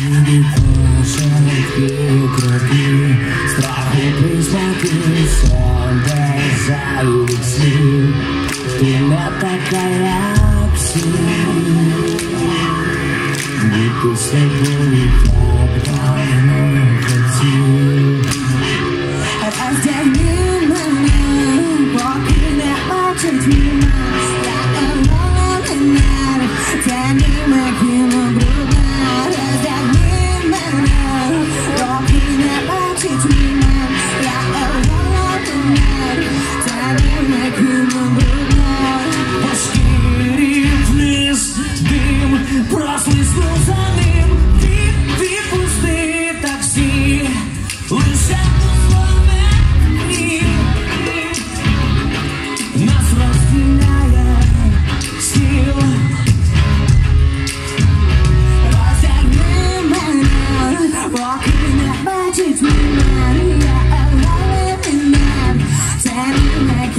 Люди пашат и кроты, страху прислатился до зависти, что я такая псина. Будто с тобой так давно хотел. А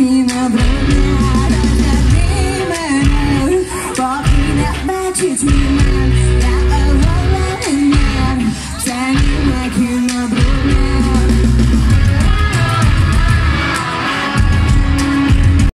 Thank you.